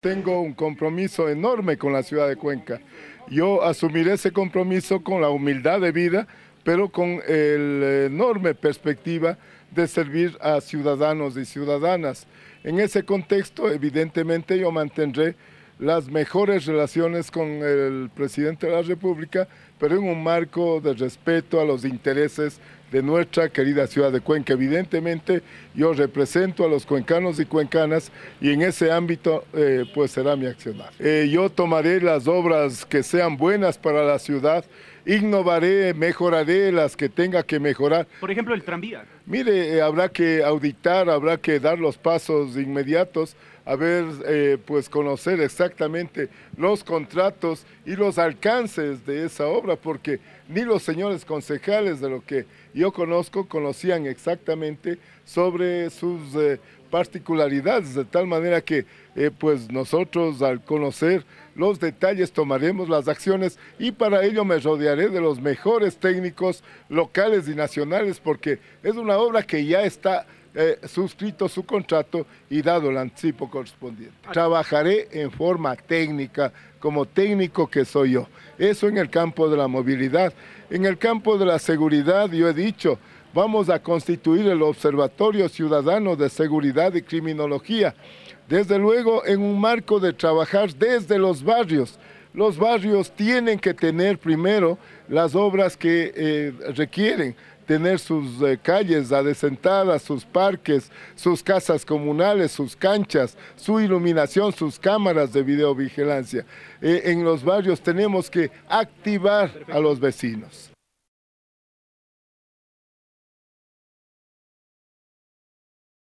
Tengo un compromiso enorme con la ciudad de Cuenca. Yo asumiré ese compromiso con la humildad de vida, pero con la enorme perspectiva de servir a ciudadanos y ciudadanas. En ese contexto, evidentemente, yo mantendré las mejores relaciones con el presidente de la República, pero en un marco de respeto a los intereses de nuestra querida ciudad de Cuenca. Evidentemente yo represento a los cuencanos y cuencanas y en ese ámbito eh, pues será mi accionar. Eh, yo tomaré las obras que sean buenas para la ciudad, innovaré, mejoraré las que tenga que mejorar. Por ejemplo, el tranvía. Mire, eh, habrá que auditar, habrá que dar los pasos inmediatos, a ver, pues conocer exactamente los contratos y los alcances de esa obra, porque ni los señores concejales de lo que yo conozco conocían exactamente sobre sus eh, particularidades, de tal manera que eh, pues nosotros al conocer los detalles tomaremos las acciones y para ello me rodearé de los mejores técnicos locales y nacionales porque es una obra que ya está eh, suscrito su contrato y dado el anticipo correspondiente. Trabajaré en forma técnica, como técnico que soy yo. Eso en el campo de la movilidad. En el campo de la seguridad, yo he dicho, vamos a constituir el Observatorio Ciudadano de Seguridad y Criminología. Desde luego, en un marco de trabajar desde los barrios. Los barrios tienen que tener primero las obras que eh, requieren tener sus eh, calles adecentadas, sus parques, sus casas comunales, sus canchas, su iluminación, sus cámaras de videovigilancia. Eh, en los barrios tenemos que activar a los vecinos.